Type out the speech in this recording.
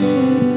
Lord.